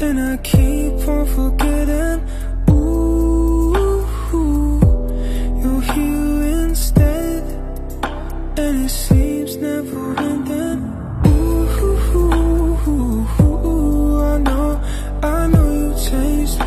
And I keep on forgetting. Ooh, you're here instead. And it seems never ending. Ooh, I know, I know you changed.